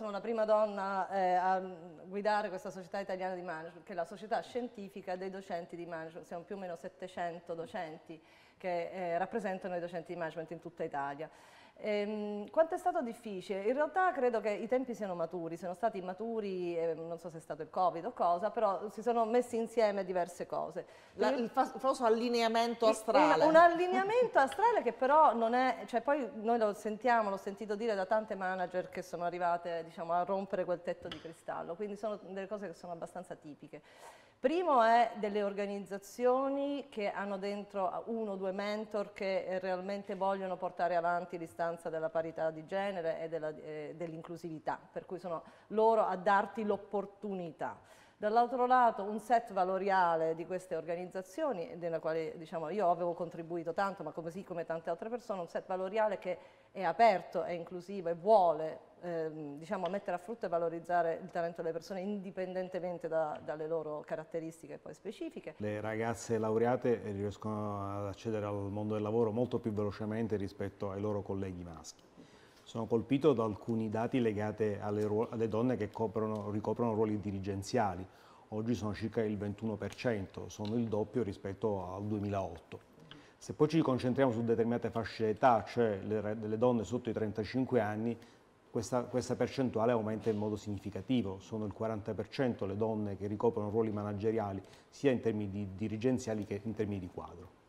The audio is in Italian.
Sono la prima donna eh, a guidare questa società italiana di management, che è la società scientifica dei docenti di management. Siamo più o meno 700 docenti che eh, rappresentano i docenti di management in tutta Italia. Ehm, quanto è stato difficile? In realtà credo che i tempi siano maturi, siano stati maturi, eh, non so se è stato il Covid o cosa, però si sono messi insieme diverse cose. La, il famoso allineamento astrale. Un, un, allineamento astrale che però non è, cioè poi noi lo sentiamo, l'ho sentito dire da tante manager che sono arrivate diciamo, a rompere quel tetto di cristallo, quindi sono delle cose che sono abbastanza tipiche. Primo è delle organizzazioni che hanno dentro uno o due mentor che realmente vogliono portare avanti l'istanza della parità di genere e eh, dell'inclusività, per cui sono loro a darti l'opportunità. Dall'altro lato un set valoriale di queste organizzazioni, nella quale diciamo, io avevo contribuito tanto, ma così come tante altre persone, un set valoriale che è aperto, è inclusivo e vuole ehm, diciamo, mettere a frutto e valorizzare il talento delle persone indipendentemente da, dalle loro caratteristiche poi specifiche. Le ragazze laureate riescono ad accedere al mondo del lavoro molto più velocemente rispetto ai loro colleghi maschi. Sono colpito da alcuni dati legati alle, alle donne che coprono, ricoprono ruoli dirigenziali. Oggi sono circa il 21%, sono il doppio rispetto al 2008. Se poi ci concentriamo su determinate fasce d'età, cioè le, delle donne sotto i 35 anni, questa, questa, percentuale aumenta in modo significativo, sono il 40% le donne che ricoprono ruoli manageriali sia in termini di dirigenziali che in termini di quadro.